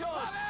chance.